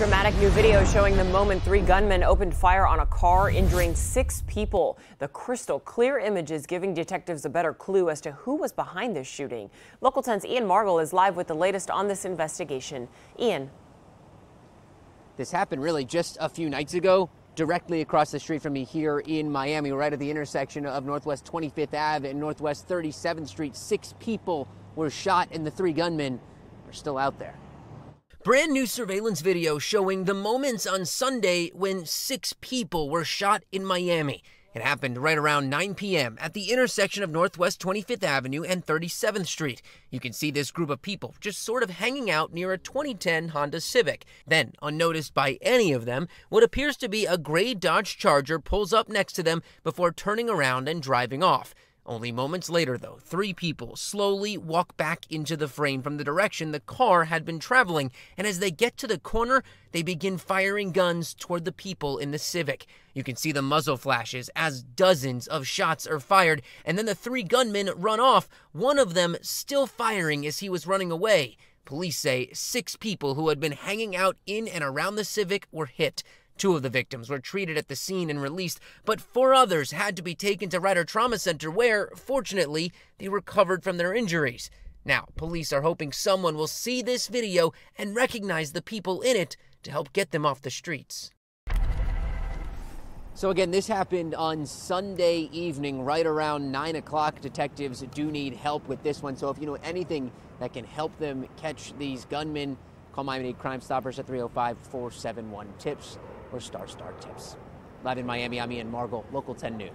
Dramatic new video showing the moment three gunmen opened fire on a car, injuring six people. The crystal clear images giving detectives a better clue as to who was behind this shooting. Local 10's Ian Margol is live with the latest on this investigation. Ian. This happened really just a few nights ago, directly across the street from me here in Miami, right at the intersection of Northwest 25th Ave and Northwest 37th Street. Six people were shot, and the three gunmen are still out there. Brand new surveillance video showing the moments on Sunday when six people were shot in Miami. It happened right around 9 p.m. at the intersection of Northwest 25th Avenue and 37th Street. You can see this group of people just sort of hanging out near a 2010 Honda Civic. Then, unnoticed by any of them, what appears to be a gray Dodge Charger pulls up next to them before turning around and driving off. Only moments later, though, three people slowly walk back into the frame from the direction the car had been traveling, and as they get to the corner, they begin firing guns toward the people in the Civic. You can see the muzzle flashes as dozens of shots are fired, and then the three gunmen run off, one of them still firing as he was running away. Police say six people who had been hanging out in and around the Civic were hit. Two of the victims were treated at the scene and released, but four others had to be taken to Ryder Trauma Center where, fortunately, they recovered from their injuries. Now, police are hoping someone will see this video and recognize the people in it to help get them off the streets. So again, this happened on Sunday evening, right around 9 o'clock. Detectives do need help with this one. So if you know anything that can help them catch these gunmen, call Miami-Dade Crime Stoppers at 305-471-TIPS or Star Star Tips. Live in Miami, I'm Ian Margol, Local 10 News.